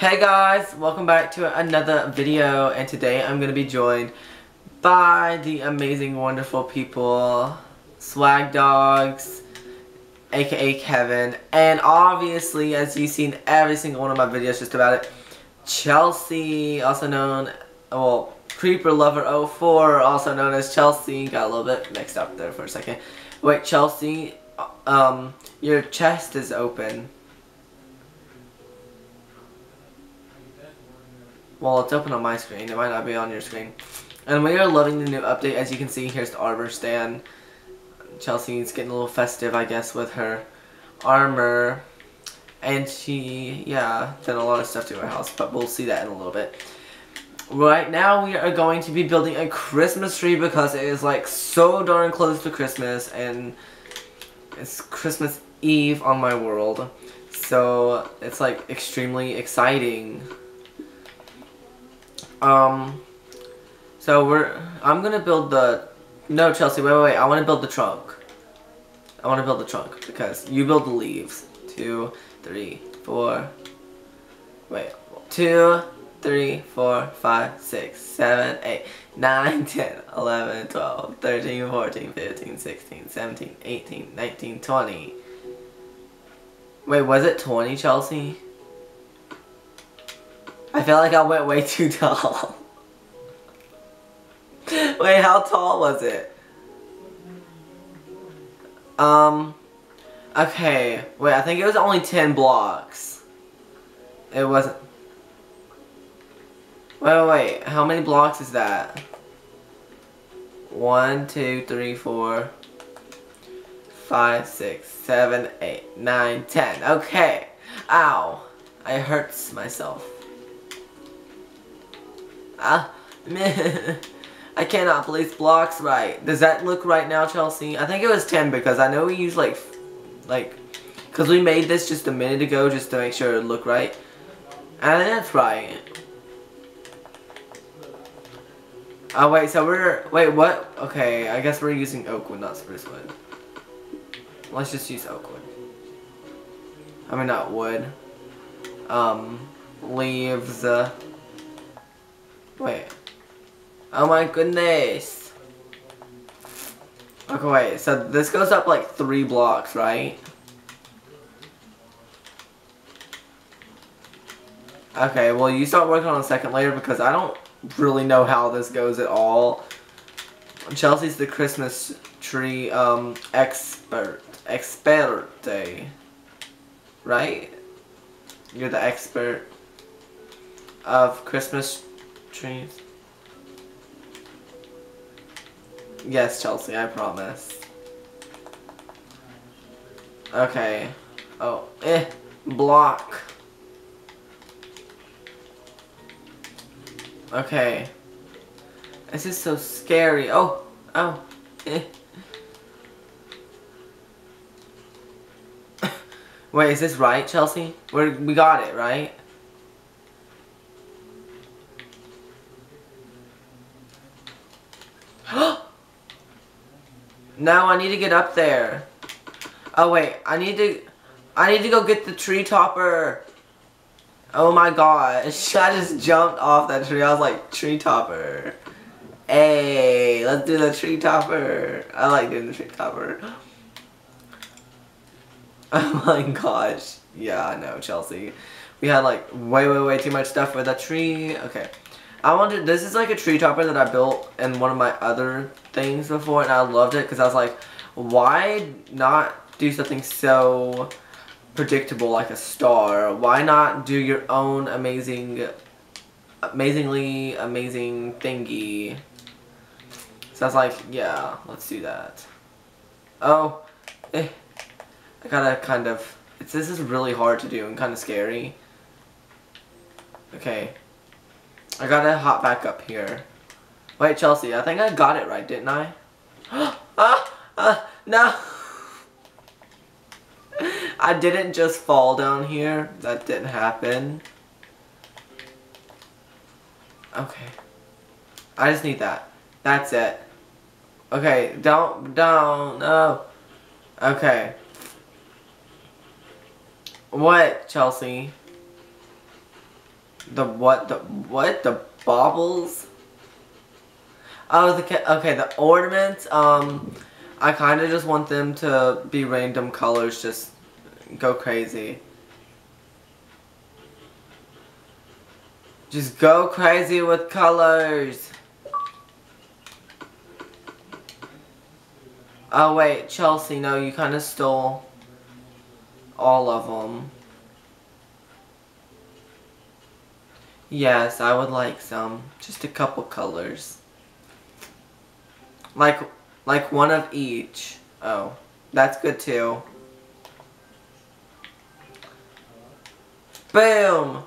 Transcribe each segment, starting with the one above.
Hey guys, welcome back to another video and today I'm going to be joined by the amazing wonderful people Swag Dogs aka Kevin and obviously as you've seen every single one of my videos just about it Chelsea also known well Creeper Lover 04 also known as Chelsea. Got a little bit mixed up there for a second. Wait Chelsea um your chest is open Well, it's open on my screen. It might not be on your screen. And we are loving the new update. As you can see, here's the armor stand. Chelsea's getting a little festive, I guess, with her armor. And she, yeah, done a lot of stuff to her house. But we'll see that in a little bit. Right now, we are going to be building a Christmas tree because it is, like, so darn close to Christmas. And it's Christmas Eve on my world. So, it's, like, extremely exciting. Um, so we're, I'm gonna build the, no Chelsea, wait, wait, wait, I wanna build the trunk. I wanna build the trunk, because you build the leaves. Two, three, four, wait, two, three, four, five, six, seven, eight, nine, ten, eleven, twelve, thirteen, fourteen, fifteen, sixteen, seventeen, eighteen, nineteen, twenty. Wait, was it 20, Chelsea? I feel like I went way too tall. Wait, how tall was it? Um, okay. Wait, I think it was only 10 blocks. It wasn't. Wait, wait. How many blocks is that? One, two, three, four, five, six, seven, eight, nine, ten. Okay. Ow. I hurts myself. Ah, man. I cannot place blocks right. Does that look right now, Chelsea? I think it was 10 because I know we use like, like, because we made this just a minute ago just to make sure it looked right. And that's right. Oh, wait, so we're, wait, what? Okay, I guess we're using oak wood, not spruce wood. Let's just use oak wood. I mean, not wood. Um, leaves, uh, Wait. Oh my goodness. Okay, wait. So this goes up like three blocks, right? Okay, well you start working on a second layer because I don't really know how this goes at all. Chelsea's the Christmas tree um, expert. Expert day. Right? You're the expert of Christmas trees. Yes, Chelsea, I promise. Okay. Oh, eh, block. Okay. This is so scary. Oh, oh, eh. Wait, is this right, Chelsea? we we got it, right? No, I need to get up there. Oh wait, I need to I need to go get the tree topper. Oh my gosh, I just jumped off that tree. I was like, tree topper. Hey, let's do the tree topper. I like doing the tree topper. Oh my gosh. Yeah, I know, Chelsea. We had like way, way, way too much stuff with that tree. Okay. I wanted, this is like a tree topper that I built in one of my other things before and I loved it because I was like, why not do something so predictable like a star? Why not do your own amazing, amazingly amazing thingy? So I was like, yeah, let's do that. Oh, eh, I gotta kind of, this is really hard to do and kind of scary. Okay. I gotta hop back up here. Wait, Chelsea, I think I got it right, didn't I? ah, ah, no. I didn't just fall down here. That didn't happen. Okay. I just need that. That's it. Okay, don't, don't, no. Okay. What, Chelsea? The what? The what? The baubles? Oh, the okay. The ornaments. Um, I kind of just want them to be random colors. Just go crazy. Just go crazy with colors. Oh wait, Chelsea, no, you kind of stole all of them. Yes, I would like some. Just a couple colors. Like, like one of each. Oh, that's good too. Boom!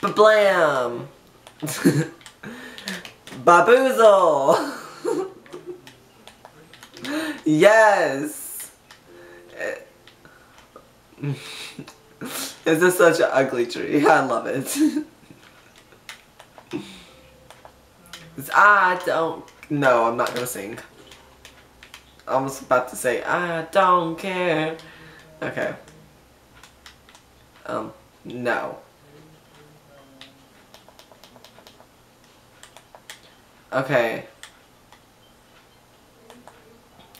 Ba-blam! Baboozle! yes! This is such an ugly tree. I love it. I don't... No, I'm not gonna sing. I was about to say, I don't care. Okay. Um, no. Okay.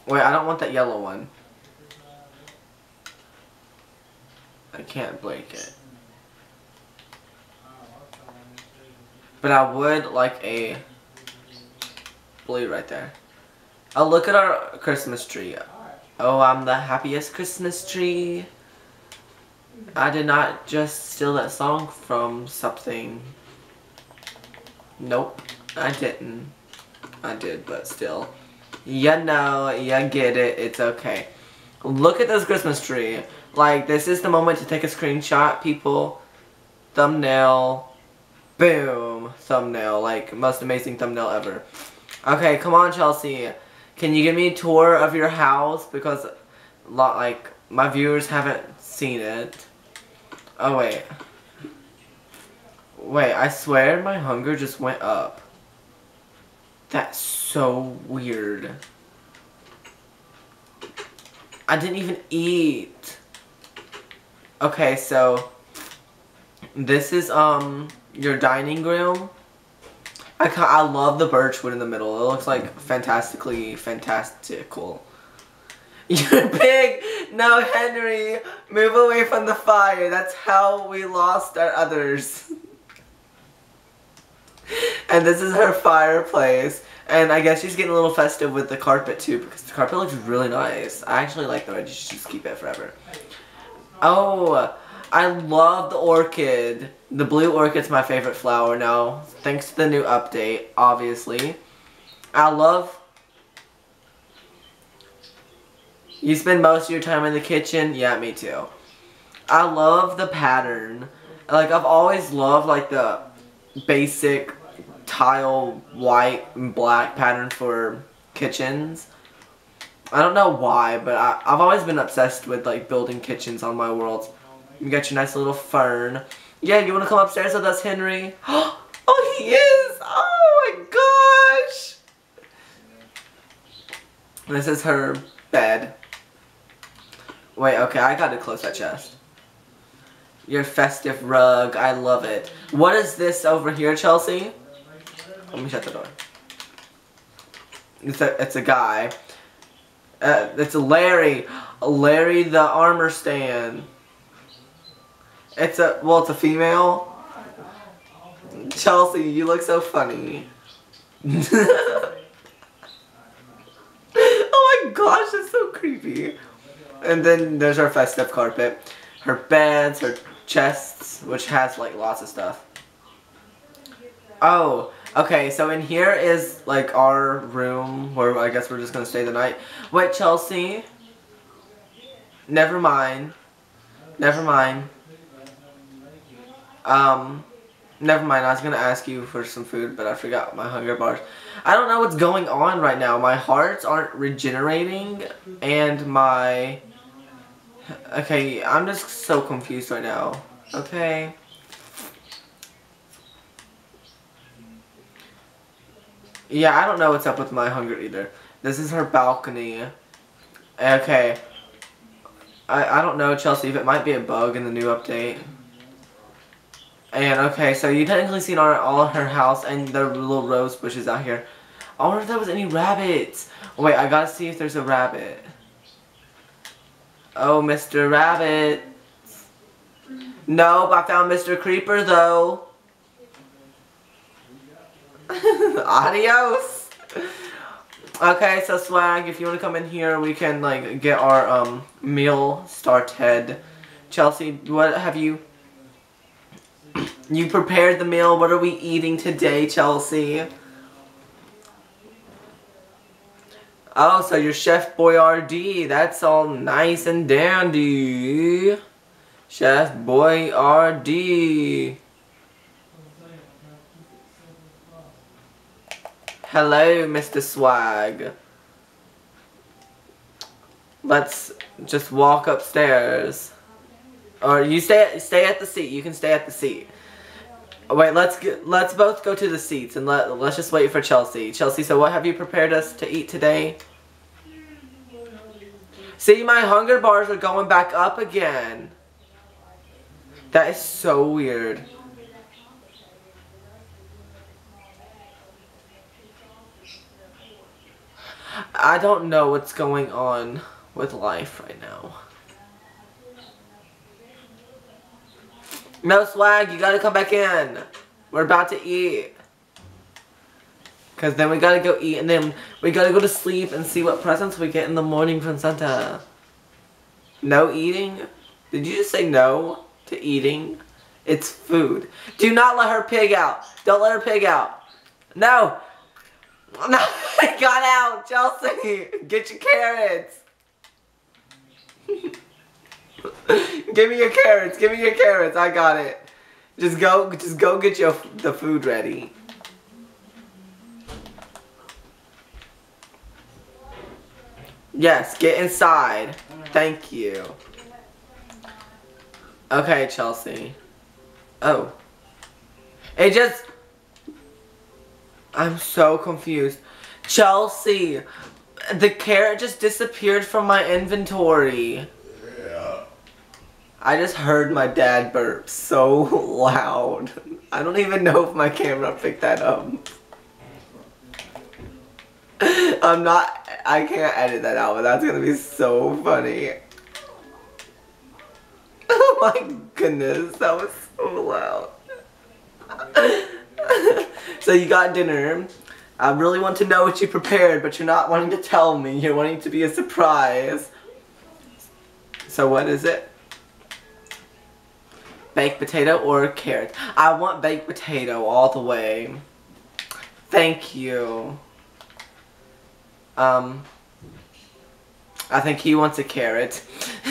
Wait, I don't want that yellow one. I can't break it. But I would like a blue right there. Oh, look at our Christmas tree. Oh, I'm the happiest Christmas tree. I did not just steal that song from something. Nope. I didn't. I did, but still. You know, you get it, it's okay. Look at this Christmas tree. Like, this is the moment to take a screenshot, people. Thumbnail. Boom. Thumbnail. Like, most amazing thumbnail ever. Okay, come on, Chelsea. Can you give me a tour of your house? Because, lot like, my viewers haven't seen it. Oh, wait. Wait, I swear my hunger just went up. That's so weird. I didn't even eat. Okay, so this is um your dining room. I I love the birch wood in the middle. It looks like fantastically fantastical. You're big. No, Henry, move away from the fire. That's how we lost our others. and this is her fireplace. And I guess she's getting a little festive with the carpet too because the carpet looks really nice. I actually like that. I just, just keep it forever. Oh, I love the orchid. The blue orchid's my favorite flower now. Thanks to the new update, obviously. I love... You spend most of your time in the kitchen? Yeah, me too. I love the pattern. Like, I've always loved, like, the basic tile white and black pattern for kitchens. I don't know why, but I, have always been obsessed with like building kitchens on my worlds. You got your nice little fern. Yeah, you want to come upstairs with us, Henry? oh, he is! Oh my gosh! This is her bed. Wait, okay, I gotta close that chest. Your festive rug, I love it. What is this over here, Chelsea? Let me shut the door. It's a, it's a guy. Uh, it's Larry. Larry the armor stand. It's a, well, it's a female. Chelsea, you look so funny. oh my gosh, that's so creepy. And then there's our festive carpet. Her beds, her chests, which has like lots of stuff. Oh, Okay, so in here is like our room where I guess we're just gonna stay the night. Wait, Chelsea. Never mind. Never mind. Um, never mind. I was gonna ask you for some food, but I forgot my hunger bars. I don't know what's going on right now. My hearts aren't regenerating, and my. Okay, I'm just so confused right now. Okay. Yeah, I don't know what's up with my hunger either. This is her balcony. Okay. I, I don't know, Chelsea, if it might be a bug in the new update. And okay, so you technically seen our, all her house and the little rose bushes out here. I wonder if there was any rabbits. Wait, I gotta see if there's a rabbit. Oh, Mr. Rabbit. Nope, I found Mr. Creeper though. Adios. Okay, so swag, if you want to come in here, we can like get our um meal started. Chelsea, what have you? You prepared the meal. What are we eating today, Chelsea? Oh, so you're Chef Boyardee. That's all nice and dandy. Chef Boyardee. Hello, Mr. Swag. Let's just walk upstairs. Or you stay stay at the seat. You can stay at the seat. Wait, let's get, let's both go to the seats and let let's just wait for Chelsea. Chelsea, so what have you prepared us to eat today? See, my hunger bars are going back up again. That is so weird. I don't know what's going on with life right now. No swag, you gotta come back in. We're about to eat. Cause then we gotta go eat and then we gotta go to sleep and see what presents we get in the morning from Santa. No eating? Did you just say no to eating? It's food. Do not let her pig out. Don't let her pig out. No. No, I got out. Chelsea, get your carrots. Give me your carrots. Give me your carrots. I got it. Just go. Just go get your the food ready. Yes, get inside. Thank you. Okay, Chelsea. Oh. It just... I'm so confused. Chelsea, the carrot just disappeared from my inventory. Yeah. I just heard my dad burp so loud. I don't even know if my camera picked that up. I'm not, I can't edit that out, but that's gonna be so funny. Oh my goodness, that was so loud. so you got dinner. I really want to know what you prepared, but you're not wanting to tell me. You're wanting to be a surprise. So what is it? Baked potato or carrot? I want baked potato all the way. Thank you. Um, I think he wants a carrot.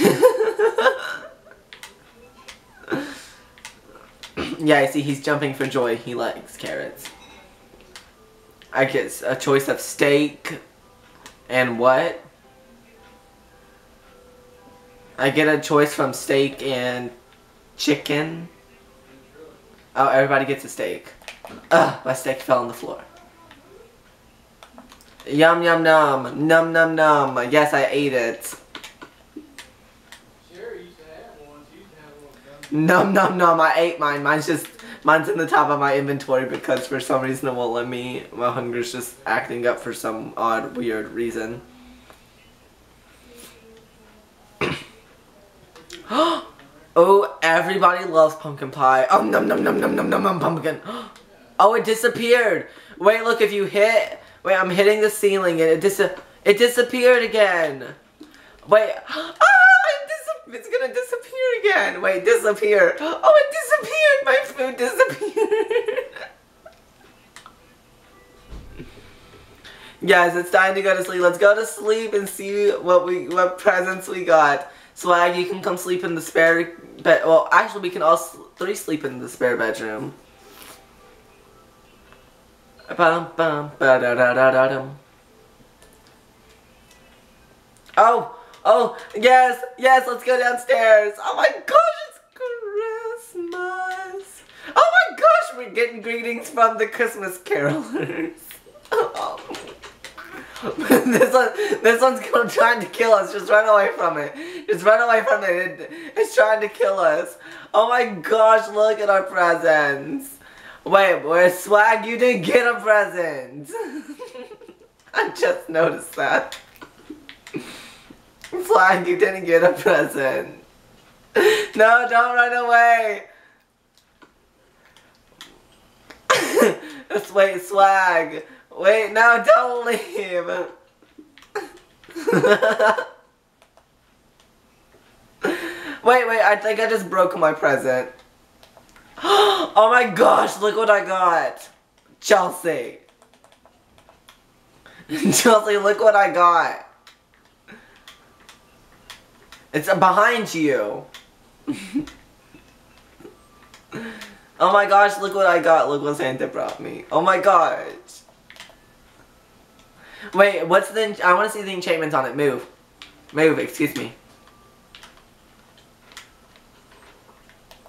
yeah, I see he's jumping for joy. He likes carrots. I get a choice of steak and what? I get a choice from steak and chicken. Oh, everybody gets a steak. Ugh, my steak fell on the floor. Yum yum num, num num num. Yes, I ate it. Num num num. I ate mine. Mine's just mine's in the top of my inventory because for some reason it won't let me. My hunger's just acting up for some odd, weird reason. oh, everybody loves pumpkin pie. Oh, num num num num num num num pumpkin. Oh, it disappeared. Wait, look, if you hit Wait, I'm hitting the ceiling and it dis it disappeared again. Wait. Ah, it's gonna disappear again. Wait, disappear. Oh, it disappeared. My food disappeared. Guys, it's time to go to sleep. Let's go to sleep and see what we what presents we got. Swag, you can come sleep in the spare bed. Well, actually, we can all three sleep in the spare bedroom. Bum, bum, ba, da, da, da, da, dum. Oh, oh, yes, yes, let's go downstairs. Oh my gosh, it's Christmas. Oh my gosh, we're getting greetings from the Christmas carolers. This one, this one's trying to kill us. Just run away from it. Just run away from it. it. It's trying to kill us. Oh my gosh, look at our presents. Wait, where's swag? You didn't get a present. I just noticed that. Swag, you didn't get a present. No, don't run away. Wait, swag. Wait, no, don't leave. wait, wait, I think I just broke my present. oh my gosh, look what I got. Chelsea. Chelsea, look what I got. It's behind you. oh my gosh, look what I got. Look what Santa brought me. Oh my gosh. Wait, what's the... I want to see the enchantments on it. Move. Move, excuse me.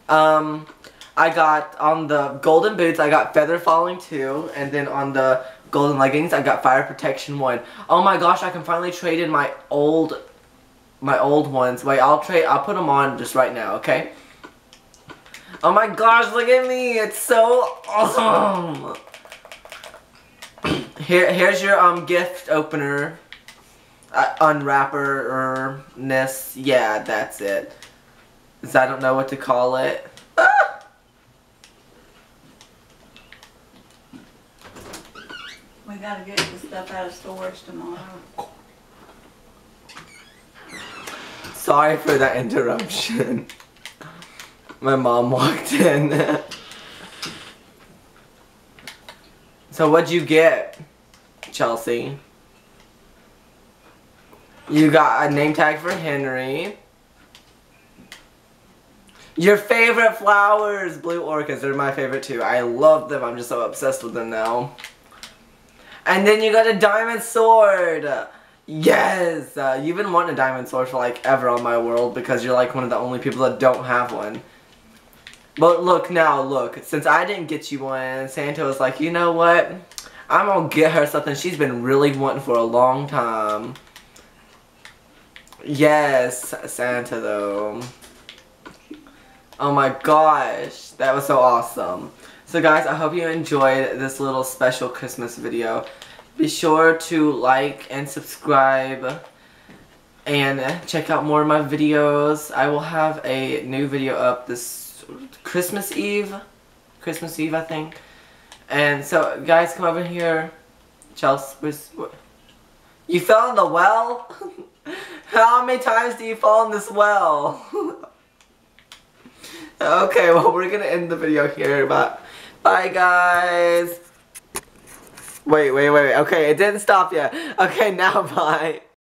Um, I got on the golden boots, I got feather falling 2, and then on the golden leggings, I got fire protection 1. Oh my gosh, I can finally trade in my old, my old ones. Wait, I'll trade, I'll put them on just right now, okay? Oh my gosh, look at me, it's so awesome! Here, here's your um gift opener, uh, unwrapper ness. Yeah, that's it. Cause I don't know what to call it. Ah! We gotta get the stuff out of storage tomorrow. Sorry for that interruption. My mom walked in. so what'd you get? Chelsea. You got a name tag for Henry. Your favorite flowers, blue orchids, they're my favorite too. I love them, I'm just so obsessed with them now. And then you got a diamond sword. Yes! Uh, you've been wanting a diamond sword for like ever on my world because you're like one of the only people that don't have one. But look now, look, since I didn't get you one, Santa was like, you know what? I'm gonna get her something she's been really wanting for a long time. Yes, Santa though. Oh my gosh, that was so awesome. So guys, I hope you enjoyed this little special Christmas video. Be sure to like and subscribe and check out more of my videos. I will have a new video up this Christmas Eve. Christmas Eve, I think. And so, guys, come over here. Chelsea, was, you fell in the well? How many times do you fall in this well? okay, well, we're gonna end the video here, but bye, guys. Wait, wait, wait. Okay, it didn't stop yet. Okay, now bye.